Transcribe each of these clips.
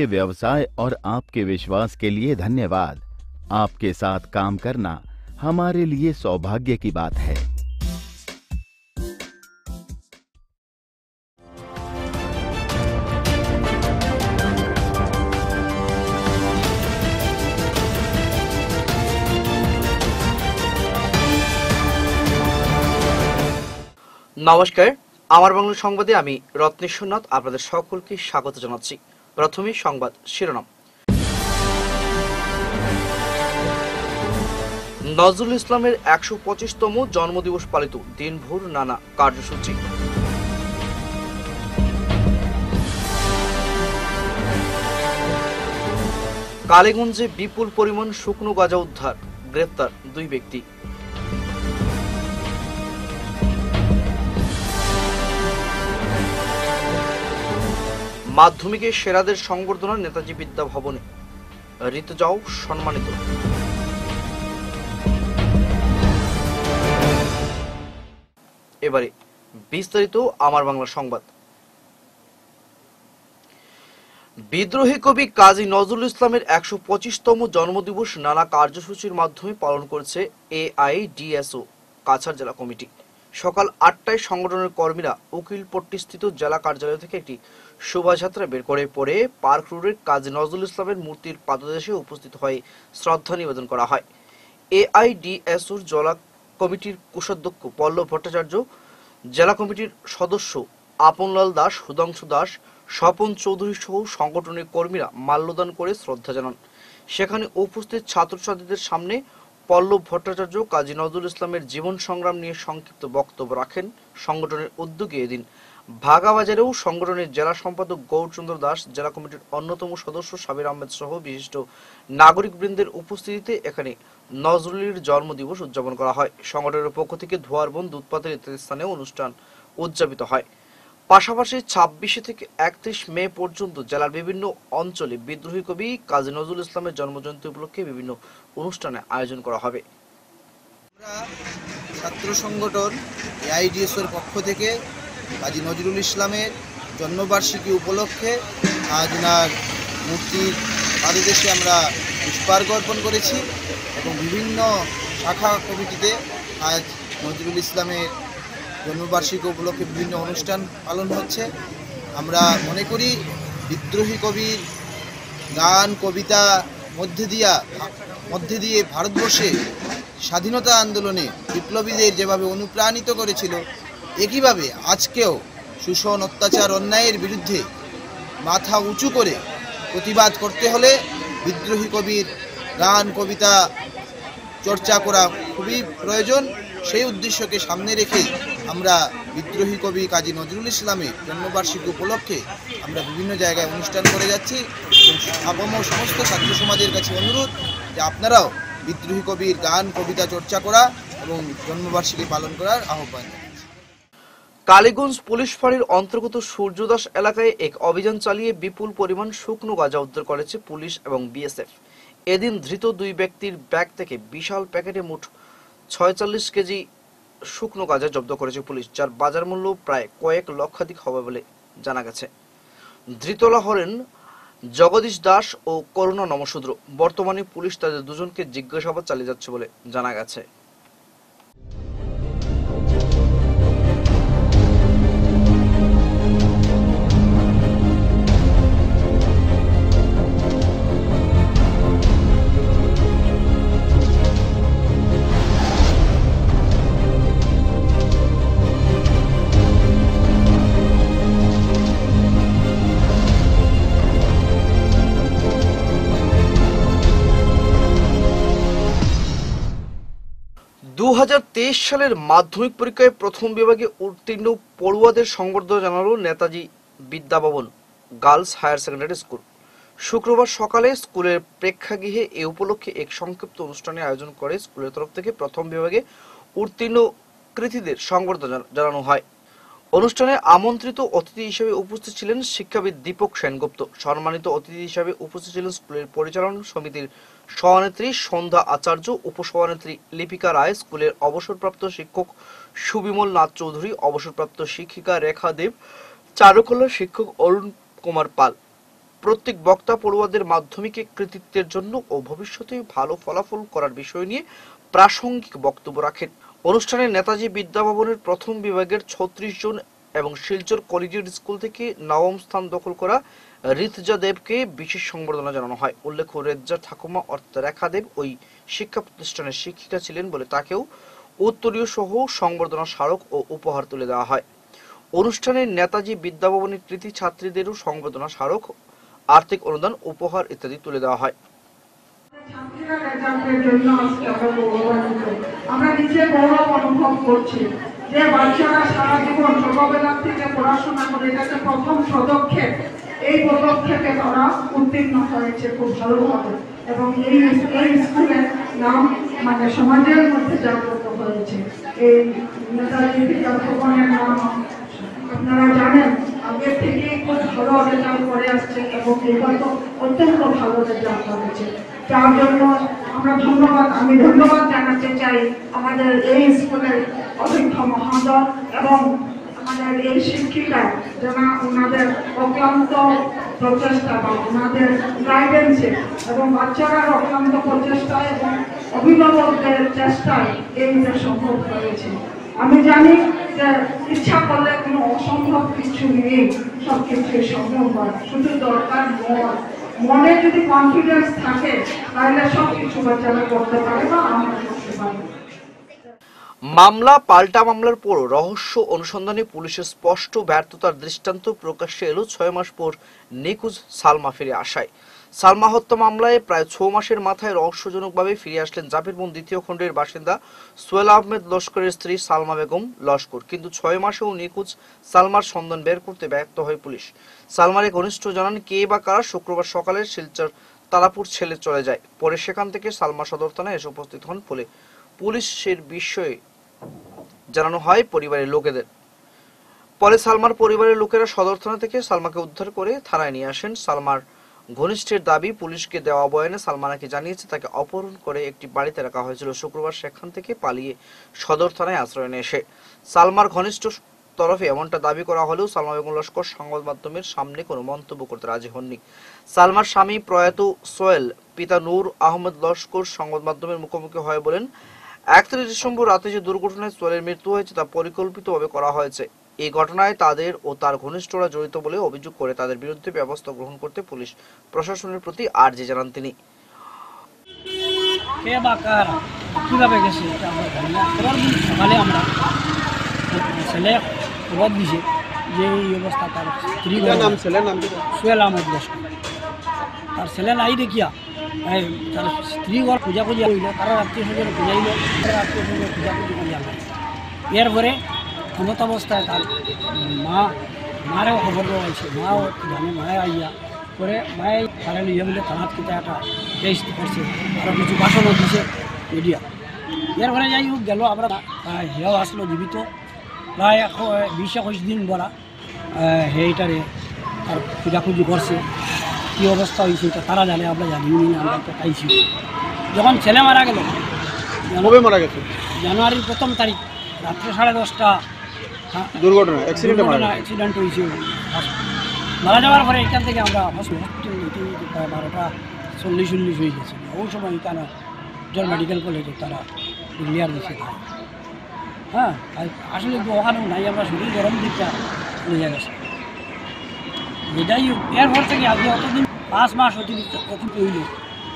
आपके व्यवसाय और आपके विश्वास के लिए धन्यवाद आपके साथ काम करना हमारे लिए सौभाग्य की बात है নমস্কার আমার বাংলা সংবাদে আমি রত্নেশ্বরনাথ আপনাদের সকলকে স্বাগত জানাচ্ছি প্রথমে সংবাদ শিরোনাম। নজরুল ইসলামের একশো পঁচিশতম জন্মদিবস পালিত দিনভর নানা কার্যসূচি। কালীগঞ্জে বিপুল পরিমাণ শুকনো গাঁজা উদ্ধার, গ্রেপ্তার দুই ব্যক্তি। মাধ্যমিকে সেরাদের সংবর্ধনা নেতাজি বিদ্যা ভবনে। ঋতুজাও সম্মানিত। এবারে বিস্তারিত আমার বাংলা সংবাদ। বিদ্রোহী কবি কাজী নজরুল ইসলামের একশো পঁচিশতম জন্মদিবস নানা কার্যসূচির মাধ্যমে পালন করেছে এআইডিএসও, কাছাড় জেলা কমিটি। সকাল আটটায় সংগঠনের কর্মীরা উকিলপট্টিস্থিত জেলা কার্যালয় থেকে একটি শোভাযাত্রা বের করে পরে পার্ক রোডের কাজী নজরুল ইসলামের মূর্তির পাদদেশে উপস্থিত হয়ে। শ্রদ্ধা নিবেদন করা হয়। এআইডিএসওর জেলা কমিটির কোষাধ্যক্ষ পল্লব ভট্টাচার্য, জেলা কমিটির সদস্য আপনলাল দাস, সুধাংশু দাস, স্বপন চৌধুরী সহ সংগঠনের কর্মীরা মাল্যদান করে শ্রদ্ধা জানান। সেখানে উপস্থিত ছাত্রছাত্রীদের সামনে পল্লব ভট্টাচার্য কাজী নজরুল ইসলামের জীবন সংগ্রাম নিয়ে সংক্ষিপ্ত বক্তব্য রাখেন। সংগঠনের উদ্যোগে এদিন ভাগাবাজারেও সংগঠনের জেলা সম্পাদক গৌরচন্দ্র দাস, জেলা কমিটির অন্যতম সদস্য সাবির আহমেদ সহ বিশিষ্ট নাগরিকবৃন্দের উপস্থিতিতে এখানে নজরুলের জন্মদিবস উদযাপন করা হয়। সংগঠনের পক্ষ থেকে ধোয়ারবন দুধপাতের ইত্যাদি স্থানে অনুষ্ঠান উদযাপিত হয়। পাশাপাশি ছাব্বিশে থেকে একত্রিশ মে পর্যন্ত জেলার বিভিন্ন অঞ্চলে বিদ্রোহী কবি কাজী নজরুল ইসলামের জন্মজয়ন্তী উপলক্ষে বিভিন্ন অনুষ্ঠানে আয়োজন করা হবে। ছাত্র সংগঠন এআইডিএসের পক্ষ থেকে কাজী নজরুল ইসলামের জন্মবার্ষিকী উপলক্ষে আজ ওনার মূর্তির পাদদেশে আমরা পুষ্পার্ঘ অর্পণ করেছি এবং বিভিন্ন শাখা কমিটিতে আজ নজরুল ইসলামের জন্মবার্ষিকী উপলক্ষে বিভিন্ন অনুষ্ঠান পালন হচ্ছে। আমরা মনে করি, বিদ্রোহী কবির গান, কবিতা মধ্যে দিয়া, মধ্যে দিয়ে ভারতবর্ষে স্বাধীনতা আন্দোলনে বিপ্লবীদের যেভাবে অনুপ্রাণিত করেছিল, একইভাবে আজকেও শোষণ, অত্যাচার, অন্যায়ের বিরুদ্ধে মাথা উঁচু করে প্রতিবাদ করতে হলে বিদ্রোহী কবির গান, কবিতা চর্চা করা খুবই প্রয়োজন। সেই উদ্দেশ্যকে সামনে রেখে আমরা বিদ্রোহী কবি কাজী নজরুল ইসলামের জন্মবার্ষিকী উপলক্ষে আমরা বিভিন্ন জায়গায় অনুষ্ঠান করে যাচ্ছি আপাম সমস্ত ছাত্র সমাজের কাছে অনুরোধ যে আপনারাও বিদ্রোহী কবির গান, কবিতা চর্চা করা এবং জন্মবার্ষিকী পালন করার আহ্বান কালীগঞ্জ পুলিশ ফাঁড়ির অন্তর্গত সূর্যদাস এলাকায় এক অভিযান চালিয়ে বিপুল পরিমাণ শুকনো গাঁজা উদ্ধার করেছে পুলিশ এবং বিএসএফ। এদিন ধৃত দুই ব্যক্তির ব্যাগ থেকে বিশাল প্যাকেটে মোট ছয়চল্লিশ কেজি শুকনো গাঁজা জব্দ করেছে পুলিশ, যার বাজার মূল্য প্রায় কয়েক লক্ষাধিক হবে বলে জানা গেছে। ধৃতলা হলেন জগদীশ দাস ও করুণা নমশূদ্র। বর্তমানে পুলিশ তাদের দুজনকে জিজ্ঞাসাবাদ চালিয়ে যাচ্ছে বলে জানা গেছে। সালের মাধ্যমিক পরীক্ষায় প্রথম বিভাগে উত্তীর্ণ পড়ুয়াদের সংবর্ধনা জানালো Netaji Vidyabhavan girls higher secondary school. শুক্রবার সকালে স্কুলের প্রেক্ষাগৃহে এ উপলক্ষে এক সংক্ষিপ্ত অনুষ্ঠানের আয়োজন করে স্কুলের তরফ থেকে প্রথম বিভাগে উত্তীর্ণ কৃতীদের সংবর্ধনা জানানো হয়। অনুষ্ঠানে আমন্ত্রিত অতিথি হিসেবে উপস্থিত ছিলেন শিক্ষাবিদ দীপক সেনগুপ্ত। সম্মানিত অতিথি হিসেবে উপস্থিত ছিলেন স্কুলের পরিচালনা সমিতির সভানেত্রী সন্ধ্যা আচার্য, উপসভানেত্রী লিপিকা রায়, স্কুলের অবসরপ্রাপ্ত শিক্ষক সুবিমল নাথ চৌধুরী, অবসরপ্রাপ্ত শিক্ষিকা রেখা দেব, চারুকলা শিক্ষক অরুণ কুমার পাল। প্রত্যেক বক্তা পড়ুয়াদের মাধ্যমিকে কৃতিত্বের জন্য ও ভবিষ্যতে ভালো ফলাফল করার বিষয় নিয়ে প্রাসঙ্গিক বক্তব্য রাখেন। অনুষ্ঠানে নেতাজি বিদ্যাভবনের প্রথম বিভাগের ছত্রিশ জন এবং শিলচর কলেজিয়েট স্কুল থেকে নবম স্থান দখল করা রিতজা দেবকে বিশেষ সংবর্ধনা জানানো হয়। উল্লেখ্য, রেজ্জা ঠাকুমা অর্থাৎ রেখা দেব ওই শিক্ষা প্রতিষ্ঠানের শিক্ষিকা ছিলেন বলে তাকেও উত্তরীয় সহ সংবর্ধনা স্মারক ও উপহার তুলে দেওয়া হয়। অনুষ্ঠানে নেতাজি বিদ্যাভবনের কৃতি ছাত্রীদেরও সংবর্ধনা স্মারক, আর্থিক অনুদান, উপহার ইত্যাদি তুলে দেওয়া হয়। আমরা নিজে গৌরব অনুভব করছি যে বাচ্চারা সারা জীবন ছোটবেলা থেকে পড়াশোনা করে এটাকে প্রথম পদক্ষেপ এই পদক্ষেপে তারা উত্তীর্ণ হয়েছে খুব ভালোভাবে। এবং এই এই স্কুলের নাম মানে সমাজের মধ্যে জাগ্রত হয়েছে। এই নেতাজি বিদ্যাভবনের নাম আপনারা জানেন আগের থেকে খুব ভালো রেজাল্ট করে আসছে এবং এবার তো অত্যন্ত ভালো রেজাল্ট করেছে। তার জন্য আমরা ধন্যবাদ, আমি ধন্যবাদ জানাতে চাই আমাদের এই স্কুলের অধ্যক্ষ মহাদয় এবং আমাদের এই শিক্ষিকা যারা ওনাদের অক্লান্ত প্রচেষ্টা বা ওনাদের গাইডেন্সে এবং বাচ্চারা অক্লান্ত প্রচেষ্টা এবং অভিভাবকদের চেষ্টায় এইটা সম্ভব হয়েছে। আমি জানি যে ইচ্ছা করলে কোনো অসম্ভব কিছু নেই সব কিছুই সম্ভব হয়, শুধু দরকার মন। মনে যদি কনফিডেন্স থাকে, তাহলে সব কিছু বাচ্চারা করতে পারে বা আমরা মামলা, পাল্টা মামলার পর রহস্য অনুসন্ধানে পুলিশের স্পষ্ট ব্যর্থতার দৃষ্টান্ত প্রকাশ্যে এলো ছয় মাস পর নিখোঁজ সালমা ফিরে আসায়। সালমা হত্যা মামলায় প্রায় ছ মাসের মাথায় রহস্যজনকভাবে ফিরে আসলেন জাপিরবন দ্বিতীয় খণ্ডের বাসিন্দা সোয়েল আহমেদ লস্করের স্ত্রী সালমা বেগম লস্কর। কিন্তু ছয় মাসেও নিখোঁজ সালমার সন্ধান বের করতে ব্যর্থ হয় পুলিশ। সালমার এক ঘনিষ্ঠ জানান, কে বা কারা শুক্রবার সকালে শিলচর তারাপুর ছেলে চলে যায়। পরে সেখান থেকে সালমা সদর থানায় এসে উপস্থিত হন ফলে পুলিশের বিষয়ে জানানো হয় পরিবারের লোকেদের। পরে সালমার পরিবারের লোকেরা সদর থানা থেকে সালমাকে উদ্ধার করে থানায় নিয়ে আসেন। সালমার ঘনিষ্ঠের দাবি, পুলিশকে দেওয়া বয়ানে সালমা নাকি জানিয়েছে, তাকে অপহরণ করে একটি বাড়িতে রাখা হয়েছিল। শুক্রবার সেখান থেকে পালিয়ে সদর থানায় আশ্রয় নেয় সে। সালমার ঘনিষ্ঠ তরফে এমনটা দাবি করা হলেও সালমা বেগম লস্কর সংবাদ মাধ্যমের সামনে কোনো মন্তব্য করতে রাজি হননি। সালমার স্বামী প্রয়াত সোয়েল পিতা নূর আহমদ লস্কর সংবাদ মাধ্যমের মুখোমুখি হয়ে বলেন একত্রিশ ডিসেম্বর রাতে যে দুর্ঘটনায় সোয়েলের মৃত্যু হয়েছে তা পরিকল্পিতভাবে করা হয়েছে। এই ঘটনায় তাদের ও তার ঘনিষ্ঠরা জড়িত বলে অভিযোগ করে তাদের বিরুদ্ধে ব্যবস্থা গ্রহণ করতে পুলিশ প্রশাসনের প্রতি আর্জি জানান তিনি। কে বা কারা? কীভাবে গেছে? এটা আমরা জানি না। পরের দিন সকালে আমরা ছেলে খবর দিছে যে এই অবস্থা তার স্ত্রী নাম ছেলের নাম সোহেল আহমদ লস্কর তার ছেলে নাই দেখিয়া তার স্ত্রী ঘর পূজা পূজা হইল তারা আত্মীয় স্বজন পূজাইল তারা আত্মীয় স্বজন পূজা পুজি করিয়া এরপরে এমত অবস্থায় তার মা, মারেও খবর দেওয়া মাও জানে, মায়ে আইয়া পরে মায়ে তারা লিয়ে বলে থানাত কিতা একটা টেস্ট করছে আরও কিছু বাসনও দিছে মিডিয়া। এরপরে যাই হোক, গেল আমরা হেও আসলো জীবিত, প্রায় বিশ একুশ দিন বলা সেইটারে তার খোঁজাখুঁজি করছে। কী অবস্থা হয়েছে এটা তারা জানে আমরা জানিও না আমরা তো পাইছি যখন ছেলে মারা গেল কবে মারা গেছে? জানুয়ারির প্রথম তারিখ রাত্রে সাড়ে দশটা হ্যাঁ, দুর্ঘটনা অ্যাক্সিডেন্টে হয়েছে। মারা যাওয়ার পরে এখান থেকে আমরা হসপিটাল নিতে প্রায় বারোটা চল্লিশ চল্লিশ হয়ে গেছে। ওই সময় এখানে জল মেডিকেল কলেজে তারা ক্লিয়ার তারা। হ্যাঁ আসলে ওখানেও নাই আমরা শরীর গরম দিকটা নিয়ে গেছে। হোক, এরপর থেকে আজকে অতদিন পাঁচ মাস অতিরিক্ত অতিরিক্ত হইল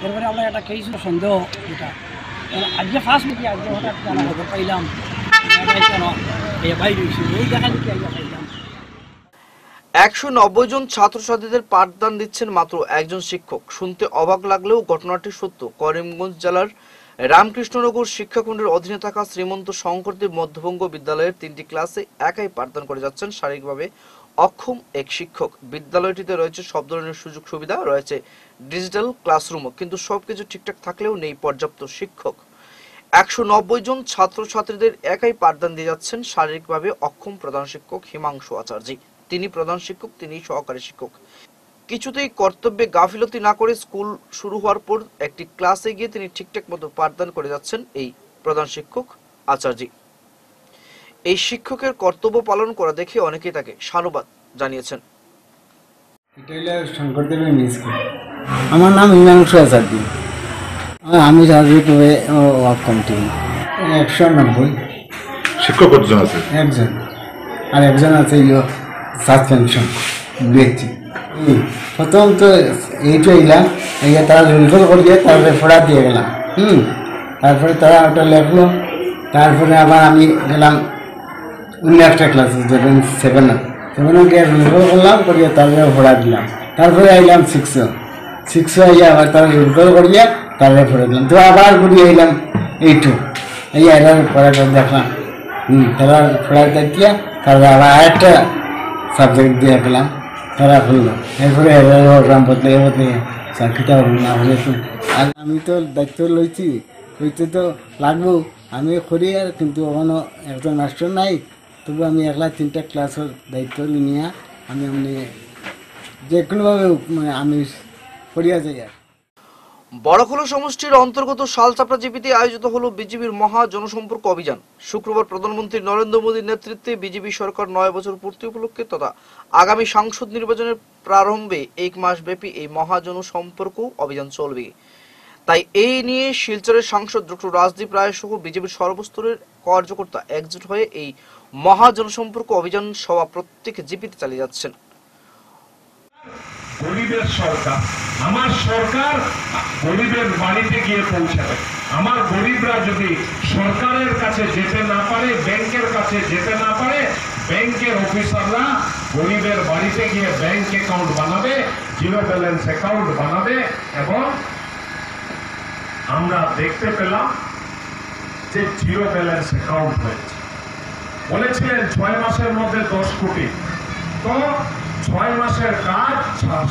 এরপরে আমরা একটা কেস সন্দেহ এবার আজকে ফার্স্ট নাকি? আজকে হঠাৎ খবর পাইলাম। পাইলাম। একশো নব্বই জন ছাত্রছাত্রীদের পাঠদান দিচ্ছেন মাত্র একজন শিক্ষক। শুনতে অবাক লাগলেও ঘটনাটি সত্য। করিমগঞ্জ জেলার রামকৃষ্ণনগর শিক্ষাখণ্ডের অধীনে থাকা শ্রীমন্ত শঙ্করদেব মধ্যবঙ্গ বিদ্যালয়ের তিনটি ক্লাসে একাই পাঠদান করে যাচ্ছেন। শারীরিকভাবে অক্ষম এক শিক্ষক। বিদ্যালয়টিতে রয়েছে সব ধরনের সুযোগ সুবিধা, রয়েছে ডিজিটাল ক্লাসরুমও, কিন্তু সবকিছু ঠিকঠাক থাকলেও নেই পর্যাপ্ত শিক্ষক। একশো নব্বই জন ছাত্রছাত্রীদের একাই পাঠদান দিয়ে যাচ্ছেন শারীরিকভাবে অক্ষম প্রধান শিক্ষক হিমাংশু আচার্য। তিনি প্রধান শিক্ষক, তিনি সহকারী শিক্ষক। কিছুতেই কর্তব্যে গাফিলতি না করে স্কুল শুরু হওয়ার পর একটি ক্লাসে গিয়ে তিনি ঠিকঠাক মতো পাঠদান করে যাচ্ছেন এই প্রধান শিক্ষক আচার্য। এই শিক্ষকের কর্তব্য পালন করা দেখে অনেকেই তাকে সাধুবাদ জানিয়েছেন। আমার নাম হিমাংশু আচার্য আমি রাজনীতি ওয়ার্ক কমিটি। একশো নব্বই। শিক্ষক কতজন আছে? একজন। আর একজন আছে ইয়ে সাসপেনশন ব্যক্তি। প্রথম তো এইটা এলাম এই তারা রিকল করিয়ে তারপরে ফোড়া দিয়ে গেলাম। হুম তারপরে তারা ওটা লেখলো। তারপরে আবার আমি গেলাম অন্য একটা ক্লাসে যেমন সেভেনে সেভেনে গিয়ে রিকল করলাম করিয়ে তারপরে ফোড়া দিলাম। তারপরে আইলাম সিক্সও সিক্সও আইয়া আবার তারা রিকল করিয়ে তারপরে ফোড়া দিলাম। তো আবার ঘুরিয়ে আইলাম এইটু। এই আইলাম পড়াটা দেখলাম। হুম, তারা ফোড়া দিয়ে তারপরে আবার আরেকটা সাবজেক্ট দিয়ে গেলাম তারা খুললো এরপরে গ্রাম বদলে বদলে চাকরিটা না হলে আর আমি তো দায়িত্ব লইছি। লইতে তো লাগবো। আমি করি আর কিন্তু ওখানে একজন মাস্টার নাই। তবু আমি একলা তিনটা ক্লাসের দায়িত্ব নিয়ে আমি এমনি যে কোনোভাবে মানে আমি করিয়া যাই আর। বড়খোলা সমষ্টির অন্তর্গত শালচাপড়া জিপিতে আয়োজিত হলো বিজেপির মহা জনসম্পর্ক অভিযান। শুক্রবার প্রধানমন্ত্রী নরেন্দ্র মোদীর নেতৃত্বে বিজেপি সরকার নয় বছর পূর্তি উপলক্ষে তথা আগামী সংসদ নির্বাচনের প্রারম্ভে এক মাস ব্যাপী এই মহা জনসম্পর্ক অভিযান চলবে। তাই এই নিয়ে শিলচরের সাংসদ ডক্টর রাজদীপ রায় সহ বিজেপির সর্বস্তরের কার্যকর্তা একজোট হয়ে এই মহা জনসম্পর্ক অভিযান সভা প্রত্যেক জিপিতে চালিয়ে যাচ্ছেন। গরিবের সরকার, আমার সরকার গরিবের বাড়িতে গিয়ে পৌঁছাবে। আমার গরিবরা যদি সরকারের কাছে যেতে না পারে, ব্যাংকের কাছে যেতে না পারে, ব্যাংকের অফিসাররা গরিবের বাড়িতে গিয়ে ব্যাংক অ্যাকাউন্ট বানাবে, জিরো ব্যালেন্স অ্যাকাউন্ট বানাবে এবং আমরা দেখতে পেলাম যে জিরো ব্যালেন্স অ্যাকাউন্ট হয়েছে। বলেছিলেন ছয় মাসের মধ্যে দশ কোটি। তো ছয় মাসের কাজ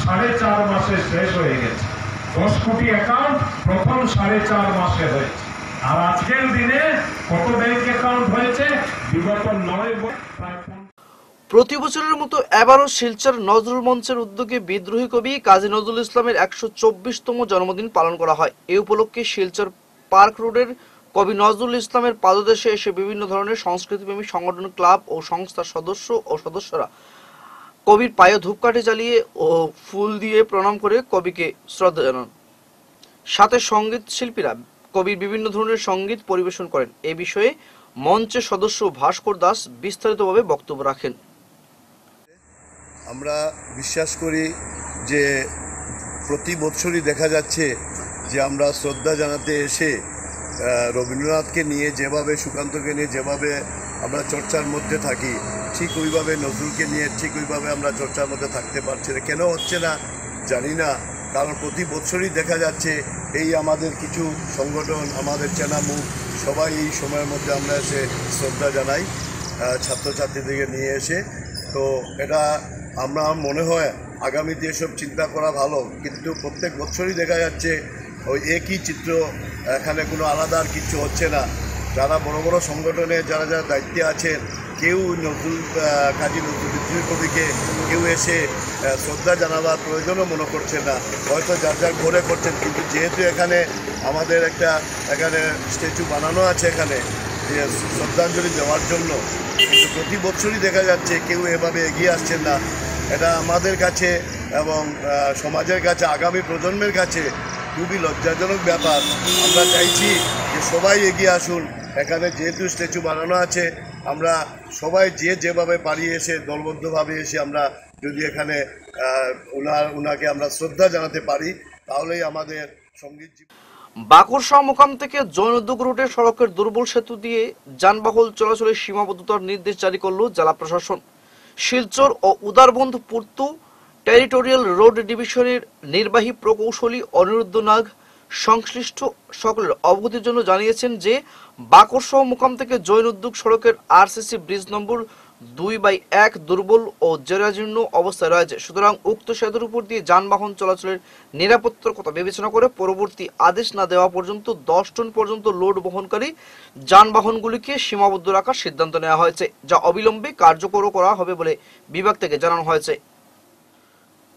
সাড়ে চার মাসে শেষ হয়ে গেছে। দশ কোটি অ্যাকাউন্ট প্রথম সাড়ে চার মাসে হয়েছে। আর আজকের দিনে কত ব্যাংক অ্যাকাউন্ট হয়েছে? বিগত নয় প্রতি বছরের মতো এবারও শিলচর নজরুল মঞ্চের উদ্যোগে বিদ্রোহী কবি কাজী নজরুল ইসলামের একশো চব্বিশতম জন্মদিন পালন করা হয়। এই উপলক্ষে শিলচর পার্ক রোডের কবি নজরুল ইসলামের পাদদেশে এসে বিভিন্ন ধরনের সংস্কৃতিপ্রেমী সংগঠন, ক্লাব ও সংস্থার সদস্য ও সদস্যরা কবির পায়ে ধূপকাঠি জ্বালিয়ে ও ফুল দিয়ে প্রণাম করে কবিকে শ্রদ্ধা জানান। সাথে সংগীত শিল্পীরা কবির বিভিন্ন ধরনের সংগীত পরিবেশন করেন। এ বিষয়ে মঞ্চের সদস্য ভাস্কর দাস বিস্তারিতভাবে বক্তব্য রাখেন। আমরা বিশ্বাস করি যে প্রতি বছরই দেখা যাচ্ছে যে আমরা শ্রদ্ধা জানাতে এসে রবীন্দ্রনাথকে নিয়ে, যেভাবে সুকান্তকে নিয়ে, যেভাবে আমরা চর্চার মধ্যে থাকি, ঠিক ওইভাবে নজরুলকে নিয়ে, ঠিক ওইভাবে আমরা চর্চার মধ্যে থাকতে পারছি না। কেন হচ্ছে না? জানি না। কারণ প্রতি বছরই দেখা যাচ্ছে, এই আমাদের কিছু সংগঠন, আমাদের চেনা মুখ সবাই এই সময়ের মধ্যে আমরা এসে শ্রদ্ধা জানাই ছাত্রছাত্রীদেরকে নিয়ে এসে। তো এটা আমরা মনে হয় আগামীতে এসব চিন্তা করা ভালো, কিন্তু প্রত্যেক বছরই দেখা যাচ্ছে ওই একই চিত্র, এখানে কোনো আলাদা আর কিছু হচ্ছে না। যারা বড় বড় সংগঠনে যারা যারা দায়িত্বে আছেন, কেউ নজরুল কাজী নজরুল কবিকে কেউ এসে শ্রদ্ধা জানাবার প্রয়োজনও মনে করছে না। হয়তো যার যার ঘরে করছেন, কিন্তু যেহেতু এখানে আমাদের একটা, এখানে স্ট্যাচু বানানো আছে এখানে শ্রদ্ধাঞ্জলি দেওয়ার জন্য, কিন্তু প্রতি বছরই দেখা যাচ্ছে কেউ এভাবে এগিয়ে আসছেন না। এটা আমাদের কাছে এবং সমাজের কাছে, আগামী প্রজন্মের কাছে খুবই লজ্জাজনক ব্যাপার। আমরা চাইছি যে সবাই এগিয়ে আসুন। এখানে যেহেতু স্ট্যাচু বানানো আছে, আমরা সবাই যে যেভাবে পারি এসে, দলবদ্ধভাবে এসে আমরা যদি এখানে ওনার ওনাকে আমরা শ্রদ্ধা জানাতে পারি, তাহলেই আমাদের সংগীত বাকরসা মোকাম থেকে জৈনদুগ রুটে সড়কের দুর্বল সেতু দিয়ে যানবাহন চলাচলের সীমাবদ্ধতার নির্দেশ জারি করল জেলা প্রশাসন। শিলচর ও উদারবন্ধ পূর্তু টেরিটোরিয়াল রোড ডিভিশনের নির্বাহী প্রকৌশলী অনিরুদ্ধ নাগ সংশ্লিষ্ট সকলের অবগতির জন্য জানিয়েছেন যে, বাকরসহ মোকাম থেকে জৈন উদ্যোগ সড়কের আরসিসি ব্রিজ নম্বর দুই বাই এক দুর্বল ও জরাজীর্ণ অবস্থায় রয়েছে। সুতরাং উক্ত সেতুর উপর দিয়ে যানবাহন চলাচলের নিরাপত্তার কথা বিবেচনা করে পরবর্তী আদেশ না দেওয়া পর্যন্ত দশ টন পর্যন্ত লোড বহনকারী যানবাহনগুলিকে সীমাবদ্ধ রাখার সিদ্ধান্ত নেওয়া হয়েছে, যা অবিলম্বে কার্যকর করা হবে বলে বিভাগ থেকে জানানো হয়েছে।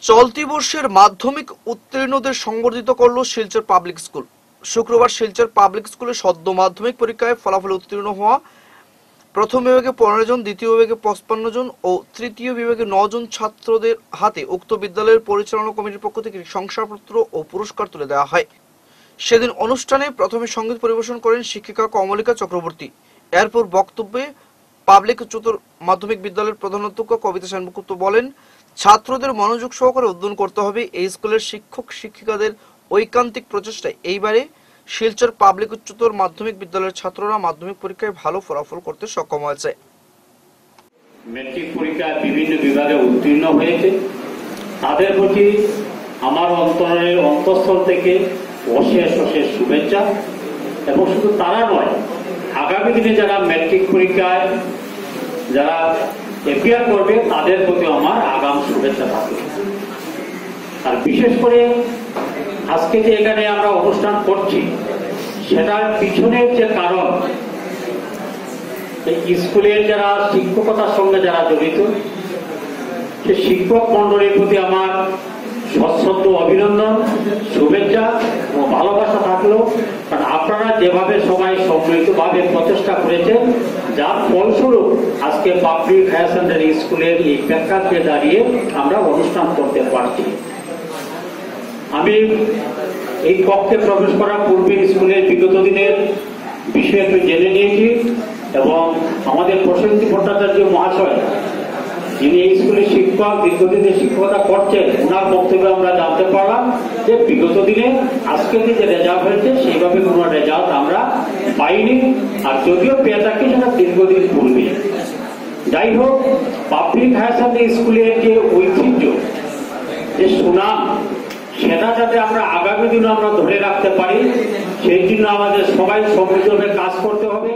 চলতি বর্ষের মাধ্যমিক উত্তীর্ণদের সংবর্ধিত করল শিলচর পাবলিক স্কুল। শুক্রবার শিলচর পাবলিক স্কুলে সদ্য মাধ্যমিক পরীক্ষায় ফলাফল উত্তীর্ণ হওয়া প্রথম বিভাগে পনেরো জন, দ্বিতীয় বিভাগে পঁচপান্ন জন ও তৃতীয় বিভাগে জন ছাত্রদের হাতে উক্ত বিদ্যালয়ের পরিচালনা কমিটির পক্ষ থেকে শংসাপত্র ও পুরস্কার তুলে দেওয়া হয়। সেদিন অনুষ্ঠানে প্রথমে সংগীত পরিবেশন করেন শিক্ষিকা কমলিকা চক্রবর্তী। এরপর বক্তব্যে পাবলিক উচ্চতর মাধ্যমিক বিদ্যালয়ের প্রধানাধ্যক্ষ কবিতা সেনগুপ্ত বলেন ছাত্রদের মনোযোগ সহকারে অধ্যয়ন করতে হবে। এই স্কুলের শিক্ষক, শিক্ষিকাদের ঐকান্তিক প্রচেষ্টায় এইবারে শিলচর পাবলিক উচ্চতর মাধ্যমিক বিদ্যালয়ের ছাত্ররা মাধ্যমিক পরীক্ষায় ভালো ফলাফল করতে সক্ষম হয়েছে। মেট্রিক বিভিন্ন বিভাগে উত্তীর্ণ হয়েছে। তাদের প্রতি আমার অন্তরের অন্তঃস্থল থেকে অশেষ অশেষ শুভেচ্ছা। এবং শুধু তারা নয়, আগামী দিনে যারা মেট্রিক পরীক্ষায়, যারা এপিয়ার করবে, তাদের প্রতি আমার আগাম শুভেচ্ছা থাকবে। আর বিশেষ করে আজকে যে এখানে আমরা অনুষ্ঠান করছি, সেটার পিছনের যে কারণ স্কুলের যারা শিক্ষকতার সঙ্গে যারা জড়িত, সে শিক্ষক মন্ডলীর প্রতি আমার সশ্রদ্ধ অভিনন্দন, শুভেচ্ছা ও ভালোবাসা থাকল। আপনারা যেভাবে সবাই সম্মিলিতভাবে প্রচেষ্টা করেছেন, যার ফলস্বরূপ আজকে পাবলিক হায়ার সেকেন্ডারি স্কুলের এই প্রেক্ষাপটে দাঁড়িয়ে আমরা অনুষ্ঠান করতে পারছি। আমি এই কক্ষে প্রবেশ করার পূর্বে স্কুলের বিগত দিনের বিষয়ে একটু জেনে নিয়েছি এবং আমাদের প্রসেনজি ভট্টাচার্য মহাশয় যিনি এই স্কুলের শিক্ষক দীর্ঘদিনের শিক্ষকতা করছেন, ওনার বক্তব্যে আমরা জানতে পারলাম যে বিগত দিনে আজকে যে রেজাল্ট হয়েছে, সেইভাবে কোনো রেজাল্ট আমরা পাইনি। আর যদিও পেয়ে থাকি, সেটা দীর্ঘদিন পূর্বে। যাই হোক পাবলিক হায়ার সেকেন্ডারি স্কুলের যে ঐতিহ্য, যে সুনাম, সেটা যাতে আমরা আগামী দিনে আমরা ধরে রাখতে পারি, সেই জন্য আমাদের সবাই সমৃদ্ধভাবে কাজ করতে হবে।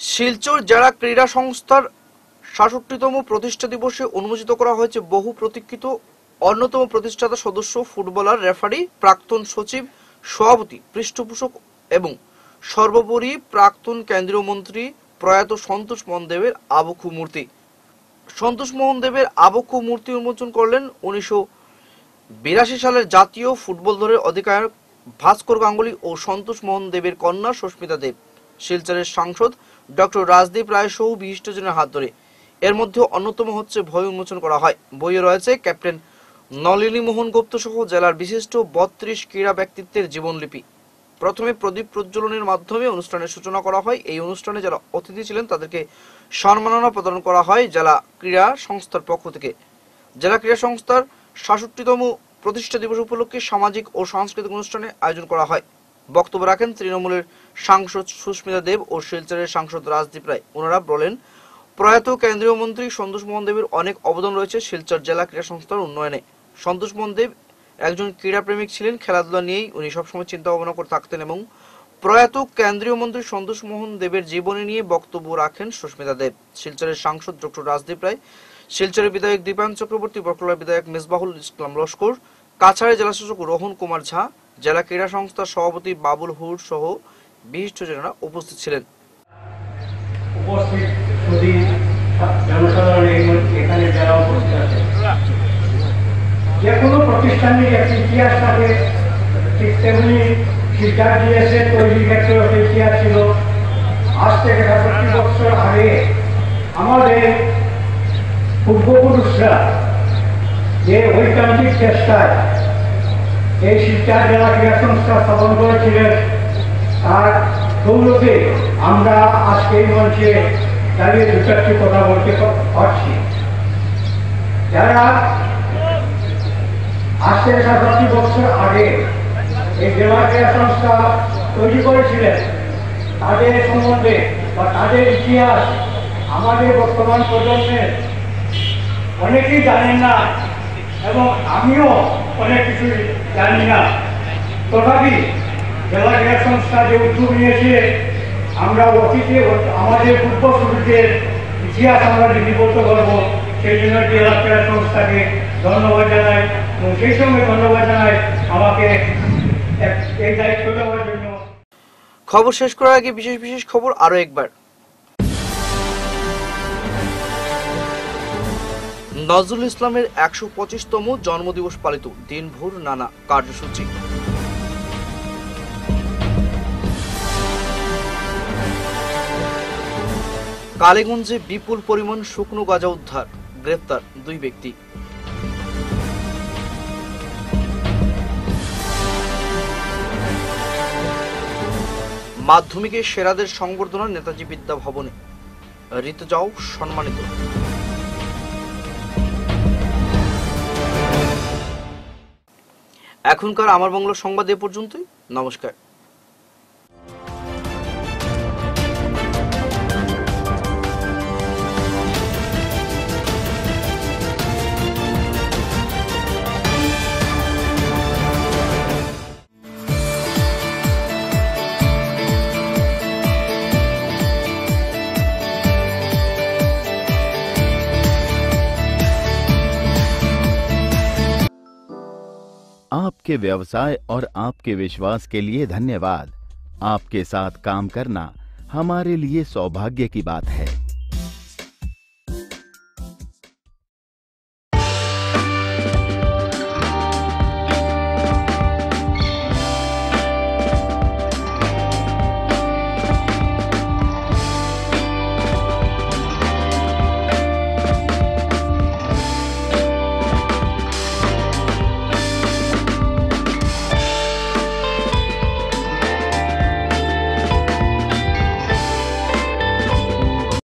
শিলচর জেলা ক্রীড়া সংস্থার সাতষট্টিতম প্রতিষ্ঠা দিবসে উন্মোচিত করা হয়েছে বহু প্রতীক্ষিত অন্যতম প্রতিষ্ঠাতা সদস্য, ফুটবলার, রেফারি, প্রাক্তন সচিব, সভাপতি, পৃষ্ঠপোষক এবং সর্বোপরি প্রাক্তন কেন্দ্রীয় মন্ত্রী প্রয়াত সন্তোষ মোহন দেবের আবক্ষ মূর্তি। সন্তোষ মোহন দেবের আবক্ষ মূর্তি উন্মোচন করলেন উনিশশো বিরাশি সালের জাতীয় ফুটবল দলের অধিকায়ক ভাস্কর গাঙ্গুলি ও সন্তোষ মোহন দেবের কন্যা সুস্মিতা দেব। শিলচরের সাংসদ ডক্টর রাজদীপ রায় সহ বিশিষ্টজনের হাত ধরে এর মধ্যে অন্যতম হচ্ছে ভয় উন্মোচন করা হয়। বইয়ে রয়েছে, ক্যাপ্টেন নলিনী মোহন গুপ্ত সহ জেলার বিশিষ্ট বত্রিশ ক্রীড়া ব্যক্তিত্বের জীবনলিপি। প্রথমে প্রদীপ প্রজ্বলনের মাধ্যমে অনুষ্ঠানের সূচনা করা হয়। এই অনুষ্ঠানে যারা অতিথি ছিলেন, তাদেরকে সম্মাননা প্রদান করা হয় জেলা ক্রীড়া সংস্থার পক্ষ থেকে। জেলা ক্রীড়া সংস্থার সাতষট্টিতম প্রতিষ্ঠা দিবস উপলক্ষে সামাজিক ও সাংস্কৃতিক অনুষ্ঠানে আয়োজন করা হয়। বক্তব্য রাখেন তৃণমূলের সাংসদ সুস্মিতা দেব ও শিলচরের সাংসদ রাজদীপ রায়। ওনারা বলেন প্রয়াত কেন্দ্রীয় মন্ত্রী সন্তোষ মোহন দেবের অনেক অবদান রয়েছে শিলচর জেলা ক্রীড়া সংস্থার উন্নয়নে। সন্তোষ মোহন দেব একজন ক্রীড়াপ্রেমিক ছিলেন, খেলাধুলা নিয়েই উনি সবসময় চিন্তা ভাবনা করে থাকতেন এবং প্রয়াত কেন্দ্রীয় মন্ত্রী সন্তোষ মোহন দেবের জীবনী নিয়ে বক্তব্য রাখেন সুস্মিতা দেব। শিলচরের সাংসদ ডক্টর রাজদীপ রায়, শিলচরের বিধায়ক দীপায়ন চক্রবর্তী বকলার বিধায়ক মেজবাহুল ইসলাম লস্কর, কাছাড়ের জেলাশাসক রোহন কুমার ঝা, জেলা ক্রীড়া সংস্থার সভাপতি বাবুল হুর সহ বিশিষ্টজনেরা উপস্থিত ছিলেন। উপস্থিত যদি যে কোনো প্রতিষ্ঠানের একটি ইতিহাস থাকে, ঠিক তেমনি শিক্ষা দিয়েছে, তৈরি ক্ষেত্রে ইতিহাস ছিল। আজ থেকে সাতষট্টি বছর আগে আমাদের পূর্বপুরুষরা যে ঐকান্তিক চেষ্টায় এই শিক্ষা জেলা ক্রীড়া সংস্থা স্থাপন করেছিলেন, তার দৌলতে আমরা আজকে মঞ্চে দাঁড়িয়ে দু চারটি কথা বলতে পারছি। যারা আজ থেকে বছর আগে এই জেলা ক্রীড়া সংস্থা তৈরি করেছিলেন, তাদের সম্বন্ধে বা তাদের ইতিহাস আমাদের বর্তমান প্রজন্মের অনেকেই জানেন না এবং আমিও অনেক কিছু জানি না। তথাপি জেলা ক্রীড়া সংস্থা যে উদ্যোগ নিয়েছে আমরা অতীতে আমাদের পূর্বপুরুষদের ইতিহাস আমরা লিপিবদ্ধ করব, সেই জন্য জেলা ক্রীড়া সংস্থাকে ধন্যবাদ জানাই এবং সেই সঙ্গে ধন্যবাদ জানাই আমাকে এই দায়িত্ব দেওয়ার জন্য। খবর শেষ করার আগে বিশেষ বিশেষ খবর আরও একবার। নজরুল ইসলামের একশো পঁচিশতম জন্মদিবস পালিত দিনভর নানা কার্যসূচি। কালীগঞ্জে বিপুল পরিমাণ শুকনো গাঁজা উদ্ধার, গ্রেপ্তার দুই ব্যক্তি। মাধ্যমিকে সেরাদের সংবর্ধনা নেতাজি বিদ্যা ভবনে। ঋতুজাও সম্মানিত। এখনকার আমার বাংলা সংবাদ এ পর্যন্তই, নমস্কার। आपके व्यवसाय और आपके विश्वास के लिए धन्यवाद। आपके साथ काम करना हमारे लिए सौभाग्य की बात है।